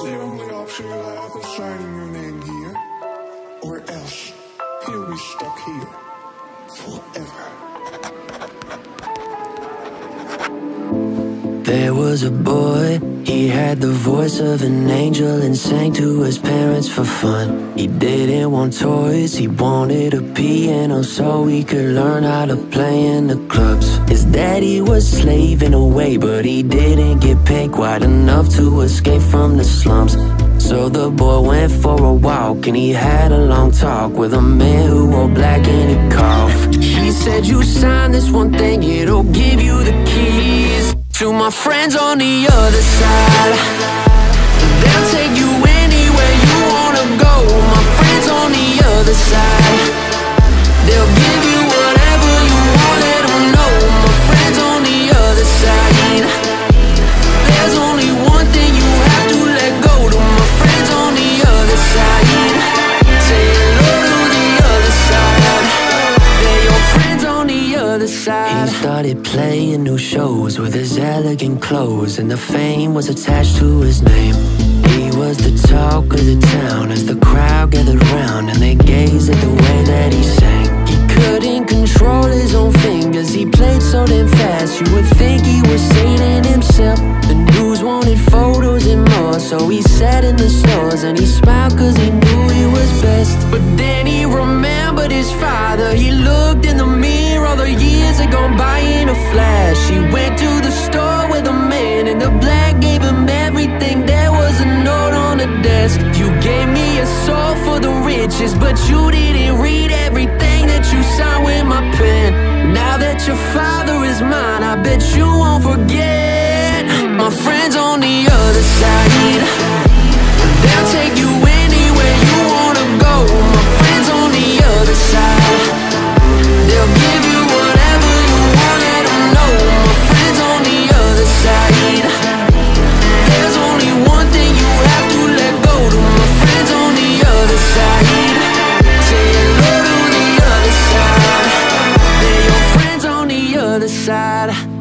The only option you have is signing your name here, or else you'll be stuck here forever. There was a boy, he had the voice of an angel and sang to his parents for fun. He didn't want toys, he wanted a piano so he could learn how to play in the clubs. His daddy was slaving away, but he didn't get paid quite enough to escape from the slums. So the boy went for a walk and he had a long talk with a man who wore black and he coughed. He said, You sign this one thing, it'll give you the keys to my friends on the other side. He started playing new shows with his elegant clothes, and the fame was attached to his name. He was the talk of the town as the crowd gathered round and they gazed at the way that he sang. He couldn't control his own fingers, he played so damn fast. You would think he was singing himself. The news wanted photos and more, so he sat in the stores and he smiled cause he knew he was best. But then he remembered his father, he looked in the all the years are gone by in a flash. She went to the store with a man in the black Gave him everything, there was a note on the desk. You gave me a soul for the riches But you didn't read everything that you signed with my pen. Now that your father is mine, I bet you won't forget. My friends on the other side.